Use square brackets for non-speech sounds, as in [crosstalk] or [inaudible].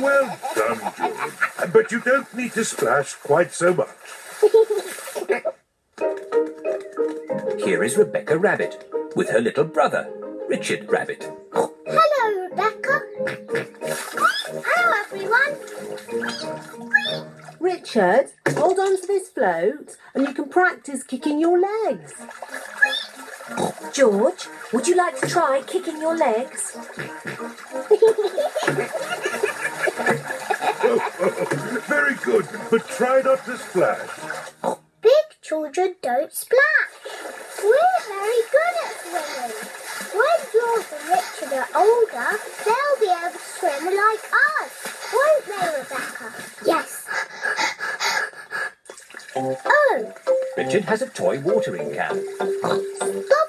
Well done, George. But you don't need to splash quite so much. Here is Rebecca Rabbit with her little brother, Richard Rabbit. Hello, Rebecca. Hello, everyone. Richard, hold on to this float and you can practice kicking your legs. George, would you like to try kicking your legs? [laughs] good, but try not to splash. Big children don't splash. We're very good at swimming. When George and Richard are older, they'll be able to swim like us. Won't they, Rebecca? Yes. Oh, Richard has a toy watering can. stop it, Richard.